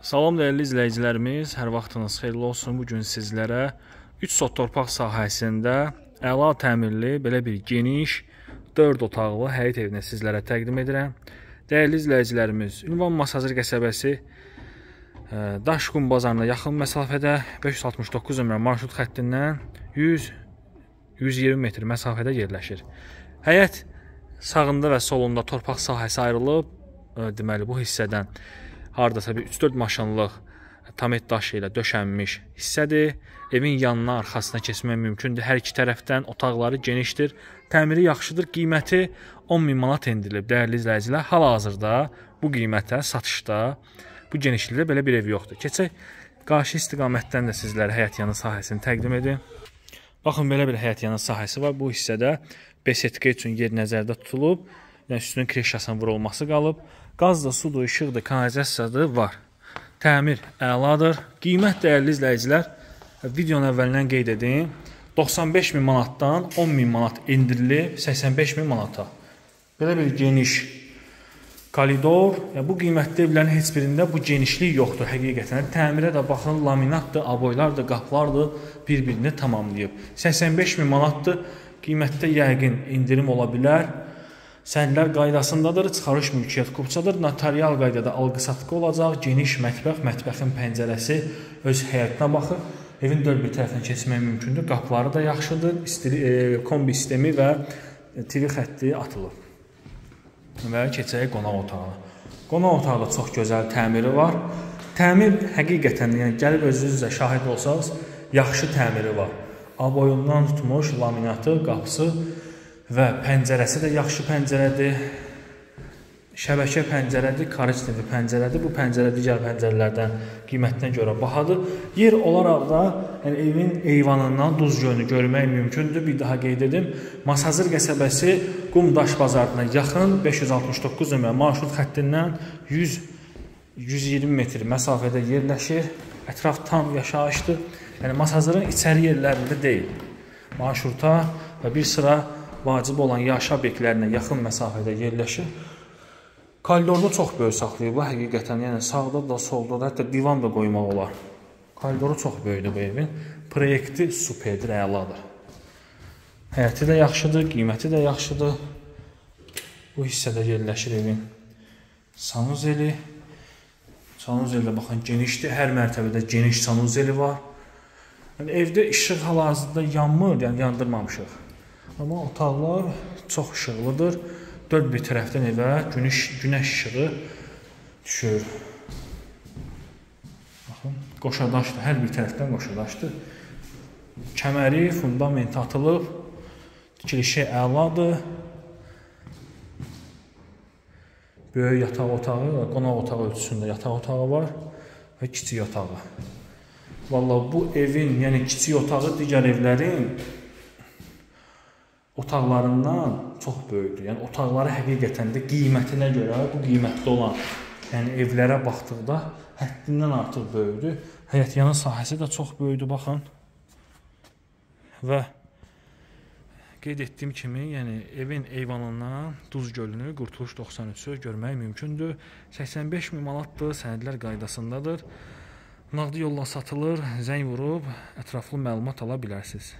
Salam dəyərli izləyicilərimiz, hər vaxtınız xeyirli olsun. Bu gün sizlərə 3 sot torpaq sahəsində əla təmirli, belə bir geniş 4 otaqlı həyət evini sizlərə təqdim edirəm. Dəyərli izləyicilərimiz, ünvan Masazır qəsəbəsi e, Daşqum bazarına yaxın məsafədə 569 nömrə marşrut xəttindən 100 120 metr məsafədə yerləşir. Həyət sağında və solunda torpaq sahəsi ayrılıb. E, deməli bu hissədən hardasa bir 3-4 maşınlıq tamet daşı ilə döşənmiş hissədir. Evin yanına, arxasına keçmək mümkündür. Hər iki tərəfdən otaqları genişdir. Təmiri yaxşıdır. Qiyməti 10 min manat endirilib. Dəyərli izləyicilər, hal-hazırda bu qiymətə satışda bu genişlikdə belə bir ev yoxdur. Keçək qarşı istiqamətdən də sizlərə həyət yanı sahəsini təqdim edim. Baxın belə bir həyət yanı sahəsi var. Bu hissədə besetka üçün yer nəzərdə tutulub. Yəni üstünün kreşasının vurulması qalıb. Qazdır, sudur, işıqdır, kanalizasiyadır, var. Təmir əladır. Qiymət dəyərli izləyicilər, videonun əvvəlindən qeyd edim. 95 min manatdan 10 min manat endirilib 85 min manata. Belə bir geniş koridor. Yəni bu qiymətli evlərin heç birində bu genişlik yoxdur həqiqətən. Təmirə də baxın, laminatdır, aboylardır, qapılardır, bir-birini tamamlayıb. 85 min manatdır. Qiymətdə yəqin indirim ola bilər. Sənədlər qaydasındadır, çıxarış mülkiyyət kupçadır, notarial qaydada alqı-satqı olacaq, geniş mətbəx, mətbəxin pəncərəsi öz həyətinə baxır. Evin dörd bir tərəfindən keçmək mümkündür. Qapıları da yaxşıdır, istili, e, kombi sistemi və TV xətti atılıb. Və keçək qonaq otağına. Qonaq otağı da çox gözəl təmiri var. Təmir həqiqətən, yəni gəlib özünüz də şahid olsanız, yaxşı təmiri var. Aboyundan tutmuş laminatı, qapısı və pəncərəsi də yaxşı pəncərədir. Şəbəkə pəncərədir, karıc tipi pəncərədir. Bu pəncərə digər pəncərələrdən qiymətinə görə bahadır. Yer olaraq da yəni evin eyvanından Duz gölünü görmək mümkündür. Bir daha qeyd edim. Masazır qəsəbəsi Qumdaş bazarına yaxın 569 nömrə marşrut xəttindən 100 120 metr məsafədə yerləşir. Ətraf tam yaşayışdır. Yəni Masazırın içəri yerlərində deyil. Marşruta və bir sıra vacib olan yaşa obyektlərinə yaxın məsafədə yerləşir. Koridorda çox böyük saxlayıblar həqiqətən. Yəni sağda da, solda da, hətta divan da qoymaq olar. Koridoru çox böyükdür bu evin. Proyekti superdir, əladır. Həyəti də yaxşıdır, qiyməti də yaxşıdır. Bu hissədə yerləşir evin sanuzeli. Sanuzeldə baxın genişdir. Hər mərtəbədə geniş sanuzeli var. Yəni evdə işıq hal-hazırda yanmır, yəni yandırmamışıq. Amma otaqlar çox işıqlıdır. Dörd bir tərəfdən evə günəş günəş işığı düşür. Baxın, qoşadaşdır. Hər bir tərəfdən qoşadaşdır. Kəməri, fundament atılıb. Tikilişi əladır. Böyük yataq otağı, qonaq otağı ölçüsündə yataq otağı var və kiçik otağı. Vallahi bu evin, yəni kiçik otağı digər evlərin otaqlarından çox böyükdür. Yəni otaqları həqiqətən də qiymətinə görə bu qiymətli olan, yəni evlərə baxdıqda həddindən artıq böyükdür. Həyət yanı sahəsi də çox böyükdür, baxın. Və qeyd etdiyim kimi, yəni evin eyvanından Duz gölünü Qurtuluş 93-ü görmək mümkündür. 85 min manatdır, sənədlər qaydasındadır. Nağdı yolla satılır, zəng vurub ətraflı məlumat ala bilərsiniz.